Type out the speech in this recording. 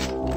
you